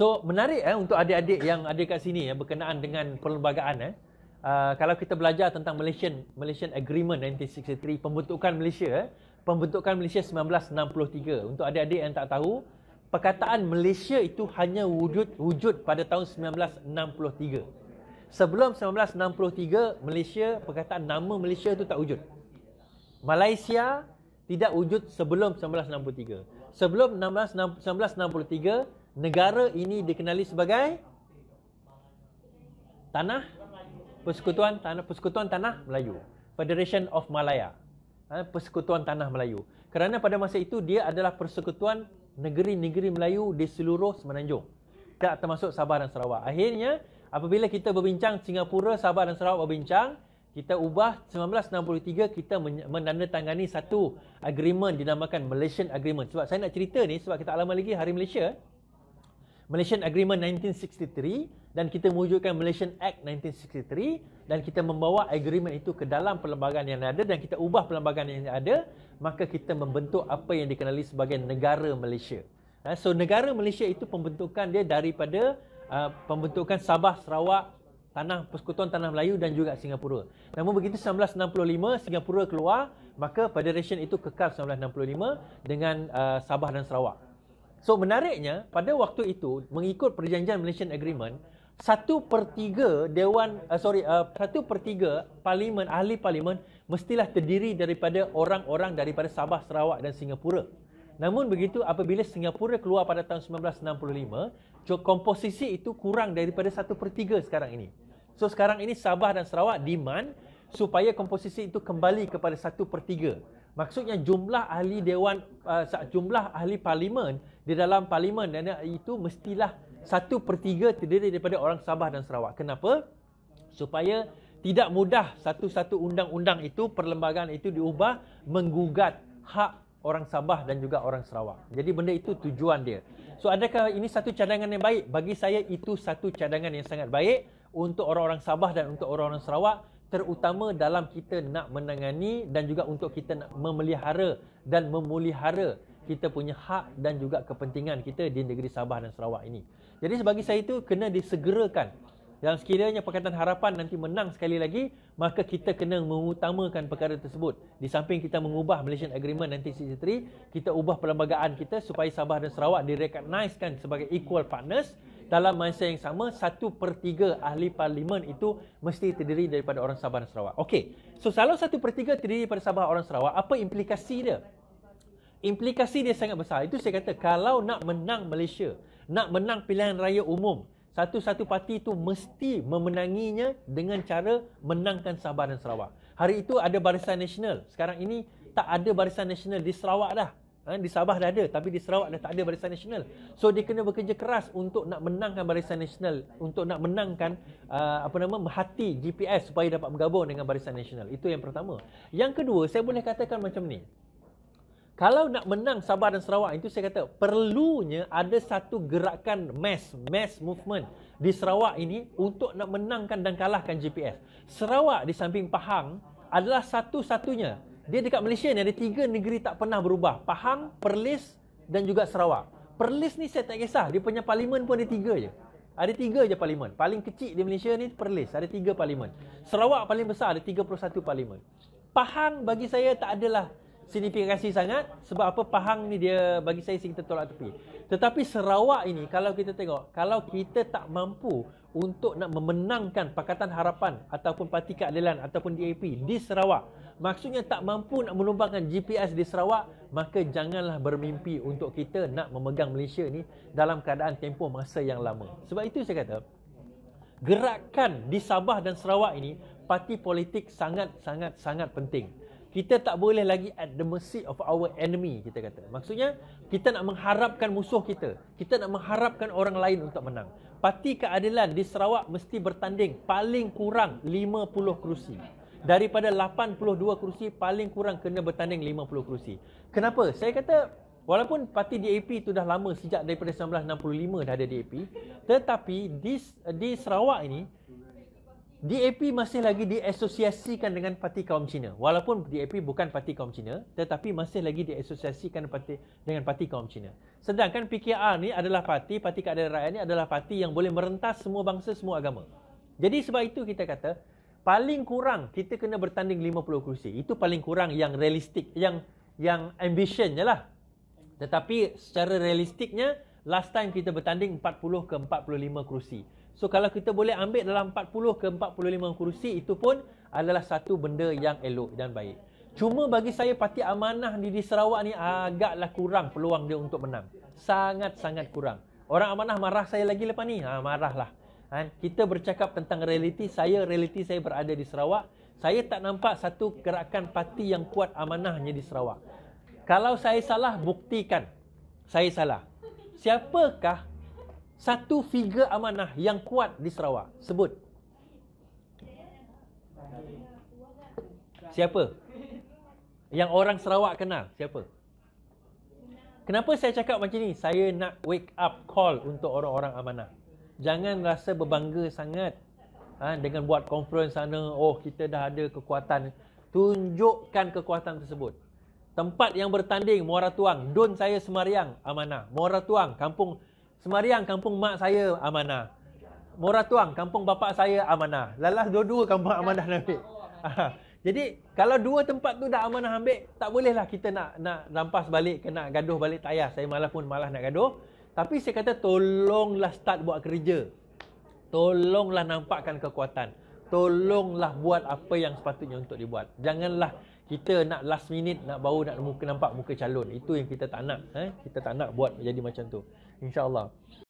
So menarik eh untuk adik-adik yang ada kat sini ya berkenaan dengan perlembagaan eh. Uh, kalau kita belajar tentang Malaysian Malaysian Agreement 1963 pembentukan Malaysia eh, pembentukan Malaysia 1963 untuk adik-adik yang tak tahu perkataan Malaysia itu hanya wujud wujud pada tahun 1963 sebelum 1963 Malaysia perkataan nama Malaysia itu tak wujud. Malaysia tidak wujud sebelum 1963 sebelum 1963 negara ini dikenali sebagai tanah persekutuan tanah persekutuan tanah Melayu. Federation of Malaya. Ha, persekutuan tanah Melayu. Kerana pada masa itu dia adalah persekutuan negeri-negeri Melayu di seluruh Semenanjung. Tak termasuk Sabah dan Sarawak. Akhirnya apabila kita berbincang Singapura Sabah dan Sarawak berbincang kita ubah 1963 kita menandatangani satu agreement dinamakan Malaysian Agreement. Sebab saya nak cerita ni sebab kita alamat lagi Hari Malaysia Malaysian Agreement 1963 dan kita mewujudkan Malaysian Act 1963 dan kita membawa agreement itu ke dalam perlembagaan yang ada dan kita ubah perlembagaan yang ada maka kita membentuk apa yang dikenali sebagai negara Malaysia. Ha, so negara Malaysia itu pembentukan dia daripada uh, pembentukan Sabah, Sarawak, Tanah Persekutuan Tanah Melayu dan juga Singapura. Namun begitu 1965 Singapura keluar maka federation itu kekal 1965 dengan uh, Sabah dan Sarawak. So menariknya pada waktu itu mengikut perjanjian Malaysian Agreement satu per tiga Dewan uh, sorry uh, satu per tiga Parlimen ahli Parlimen mestilah terdiri daripada orang-orang daripada Sabah Sarawak dan Singapura. Namun begitu apabila Singapura keluar pada tahun 1965 komposisi itu kurang daripada satu per tiga sekarang ini. So sekarang ini Sabah dan Sarawak demand supaya komposisi itu kembali kepada satu per tiga. Maksudnya jumlah ahli dewan uh, jumlah ahli parlimen di dalam parlimen dan itu mestilah satu per tiga terdiri daripada orang Sabah dan Sarawak. Kenapa? Supaya tidak mudah satu-satu undang-undang itu perlembagaan itu diubah menggugat hak orang Sabah dan juga orang Sarawak. Jadi benda itu tujuan dia. So adakah ini satu cadangan yang baik? Bagi saya itu satu cadangan yang sangat baik untuk orang-orang Sabah dan untuk orang-orang Sarawak terutama dalam kita nak menangani dan juga untuk kita nak memelihara dan memulihara kita punya hak dan juga kepentingan kita di negeri Sabah dan Sarawak ini. Jadi sebagi saya itu kena disegerakan. Dan sekiranya Pakatan Harapan nanti menang sekali lagi, maka kita kena mengutamakan perkara tersebut. Di samping kita mengubah Malaysian Agreement 1963, kita ubah perlembagaan kita supaya Sabah dan Sarawak direkogniskan sebagai equal partners dalam masa yang sama satu per tiga ahli parlimen itu mesti terdiri daripada orang Sabah dan Sarawak. Okey, so kalau satu per tiga terdiri daripada Sabah orang Sarawak, apa implikasi dia? Implikasi dia sangat besar. Itu saya kata kalau nak menang Malaysia, nak menang pilihan raya umum, satu-satu parti itu mesti memenanginya dengan cara menangkan Sabah dan Sarawak. Hari itu ada Barisan Nasional. Sekarang ini tak ada Barisan Nasional di Sarawak dah. Ha, di Sabah dah ada tapi di Sarawak dah tak ada barisan nasional. So dia kena bekerja keras untuk nak menangkan barisan nasional, untuk nak menangkan uh, apa nama hati GPS supaya dapat bergabung dengan barisan nasional. Itu yang pertama. Yang kedua, saya boleh katakan macam ni. Kalau nak menang Sabah dan Sarawak itu saya kata perlunya ada satu gerakan mass, mass movement di Sarawak ini untuk nak menangkan dan kalahkan GPS. Sarawak di samping Pahang adalah satu-satunya dia dekat Malaysia ni ada tiga negeri tak pernah berubah. Pahang, Perlis dan juga Sarawak. Perlis ni saya tak kisah. Dia punya parlimen pun ada tiga je. Ada tiga je parlimen. Paling kecil di Malaysia ni Perlis. Ada tiga parlimen. Sarawak paling besar ada 31 parlimen. Pahang bagi saya tak adalah signifikasi sangat sebab apa Pahang ni dia bagi saya kita tolak tepi. Tetapi Sarawak ini kalau kita tengok, kalau kita tak mampu untuk nak memenangkan Pakatan Harapan ataupun Parti Keadilan ataupun DAP di Sarawak, maksudnya tak mampu nak menumbangkan GPS di Sarawak, maka janganlah bermimpi untuk kita nak memegang Malaysia ni dalam keadaan tempoh masa yang lama. Sebab itu saya kata, gerakan di Sabah dan Sarawak ini parti politik sangat sangat sangat penting kita tak boleh lagi at the mercy of our enemy kita kata. Maksudnya kita nak mengharapkan musuh kita. Kita nak mengharapkan orang lain untuk menang. Parti keadilan di Sarawak mesti bertanding paling kurang 50 kerusi. Daripada 82 kerusi paling kurang kena bertanding 50 kerusi. Kenapa? Saya kata walaupun parti DAP itu dah lama sejak daripada 1965 dah ada DAP, tetapi di di Sarawak ini DAP masih lagi diasosiasikan dengan parti kaum Cina. Walaupun DAP bukan parti kaum Cina, tetapi masih lagi diasosiasikan parti, dengan parti kaum Cina. Sedangkan PKR ni adalah parti, Parti Keadilan Rakyat ni adalah parti yang boleh merentas semua bangsa, semua agama. Jadi sebab itu kita kata, paling kurang kita kena bertanding 50 kursi. Itu paling kurang yang realistik, yang yang ambitionnya lah. Tetapi secara realistiknya, last time kita bertanding 40 ke 45 kursi. So kalau kita boleh ambil dalam 40 ke 45 kursi itu pun adalah satu benda yang elok dan baik. Cuma bagi saya parti amanah di, di Sarawak ni agaklah kurang peluang dia untuk menang. Sangat-sangat kurang. Orang amanah marah saya lagi lepas ni. Ha, marahlah. Ha, kita bercakap tentang realiti. Saya, realiti saya berada di Sarawak. Saya tak nampak satu gerakan parti yang kuat amanahnya di Sarawak. Kalau saya salah, buktikan. Saya salah. Siapakah satu figure amanah yang kuat di Sarawak. Sebut. Siapa? Yang orang Sarawak kenal. Siapa? Kenapa saya cakap macam ni? Saya nak wake up call untuk orang-orang amanah. Jangan rasa berbangga sangat ha, dengan buat conference sana. Oh, kita dah ada kekuatan. Tunjukkan kekuatan tersebut. Tempat yang bertanding, Muara Tuang. Don saya Semariang, amanah. Muara Tuang, kampung Semariang kampung mak saya amanah. Mora Tuang kampung bapa saya amanah. Lalas dua-dua kampung amanah nak ambil. Jadi kalau dua tempat tu dah amanah ambil, tak bolehlah kita nak nak rampas balik, kena gaduh balik tak payah. Saya malah pun malah nak gaduh. Tapi saya kata tolonglah start buat kerja. Tolonglah nampakkan kekuatan. Tolonglah buat apa yang sepatutnya untuk dibuat. Janganlah kita nak last minute nak baru nak muka nampak muka calon. Itu yang kita tak nak. Eh? Kita tak nak buat jadi macam tu. inshallah